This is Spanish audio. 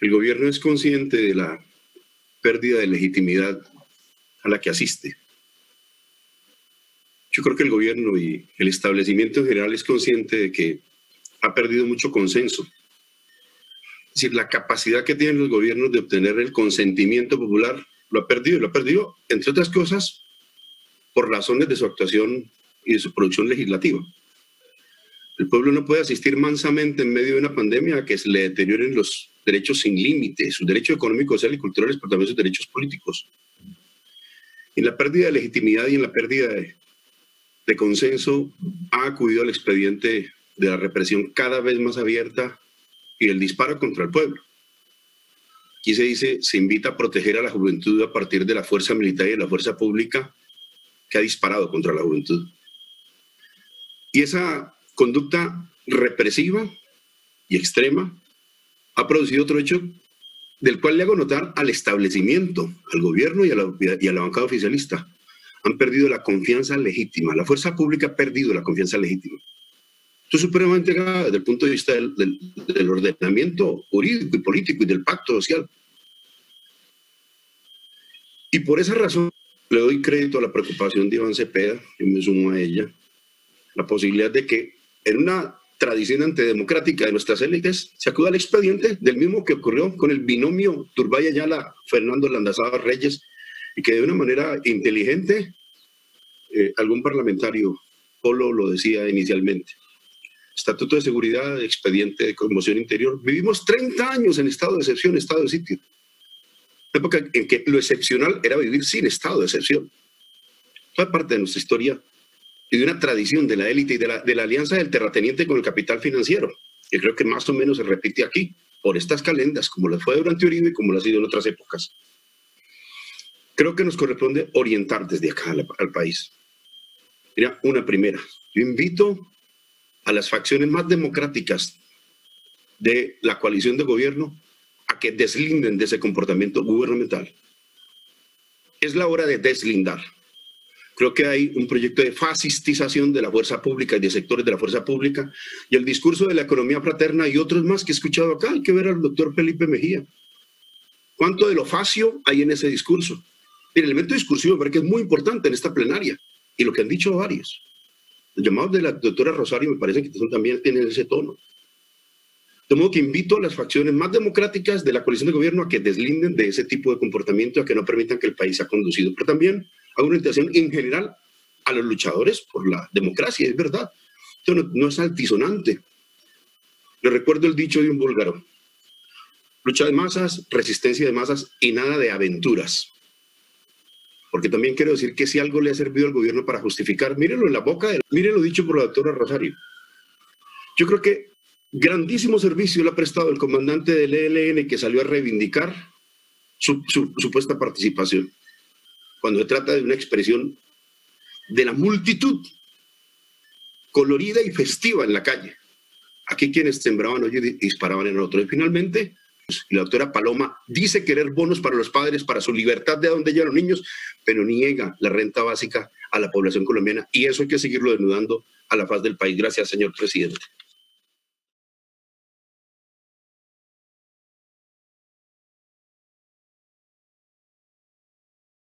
El gobierno es consciente de la pérdida de legitimidad a la que asiste. Yo creo que el gobierno y el establecimiento en general es consciente de que ha perdido mucho consenso. Es decir, la capacidad que tienen los gobiernos de obtener el consentimiento popular lo ha perdido. Lo ha perdido, entre otras cosas, por razones de su actuación y de su producción legislativa. El pueblo no puede asistir mansamente en medio de una pandemia a que se le deterioren los derechos sin límite, sus derechos económicos, sociales y culturales, pero también sus derechos políticos. En la pérdida de legitimidad y en la pérdida de, de consenso ha acudido al expediente de la represión cada vez más abierta y el disparo contra el pueblo. Aquí se dice, se invita a proteger a la juventud a partir de la fuerza militar y de la fuerza pública que ha disparado contra la juventud. Y esa conducta represiva y extrema ha producido otro hecho del cual le hago notar al establecimiento, al gobierno y a la, bancada oficialista. Han perdido la confianza legítima. La fuerza pública ha perdido la confianza legítima. Esto es supremamente grave desde el punto de vista del, del, ordenamiento jurídico y político y del pacto social. Y por esa razón le doy crédito a la preocupación de Iván Cepeda, yo me sumo a ella, la posibilidad de que en una tradición antidemocrática de nuestras élites se acuda al expediente del mismo que ocurrió con el binomio Turbay Ayala, Fernando Landazada Reyes, y que de una manera inteligente, eh, algún parlamentario, Polo lo decía inicialmente, Estatuto de Seguridad, expediente de conmoción interior. Vivimos 30 años en estado de excepción, estado de sitio. Época en que lo excepcional era vivir sin estado de excepción. Fue parte de nuestra historia y de una tradición de la élite y de la, alianza del terrateniente con el capital financiero, que creo que más o menos se repite aquí, por estas calendas, como las fue durante Uribe y como lo ha sido en otras épocas. Creo que nos corresponde orientar desde acá al, al país. Mira, una primera. Yo invito a las facciones más democráticas de la coalición de gobierno a que deslinden de ese comportamiento gubernamental. Es la hora de deslindar. Creo que hay un proyecto de fascistización de la fuerza pública y de sectores de la fuerza pública y el discurso de la economía fraterna y otros más que he escuchado acá. Hay que ver al doctor Felipe Mejía. ¿Cuánto de lo facio hay en ese discurso? El elemento discursivo me que es muy importante en esta plenaria y lo que han dicho varios. Los llamados de la doctora Rosario me parece que también tienen ese tono. De modo que invito a las facciones más democráticas de la coalición de gobierno a que deslinden de ese tipo de comportamiento, a que no permitan que el país sea conducido. Pero también a una orientación en general a los luchadores por la democracia, es verdad. Esto no, es altisonante. Le recuerdo el dicho de un búlgaro. Lucha de masas, resistencia de masas y nada de aventuras porque también quiero decir que si algo le ha servido al gobierno para justificar, mírenlo en la boca, de, mírenlo dicho por la doctora Rosario. Yo creo que grandísimo servicio le ha prestado el comandante del ELN que salió a reivindicar su supuesta participación, cuando se trata de una expresión de la multitud colorida y festiva en la calle. Aquí quienes sembraban hoy disparaban en otro. Y finalmente, y la doctora Paloma dice querer bonos para los padres, para su libertad de donde llegan los niños, pero niega la renta básica a la población colombiana y eso hay que seguirlo denudando a la faz del país. Gracias, señor presidente.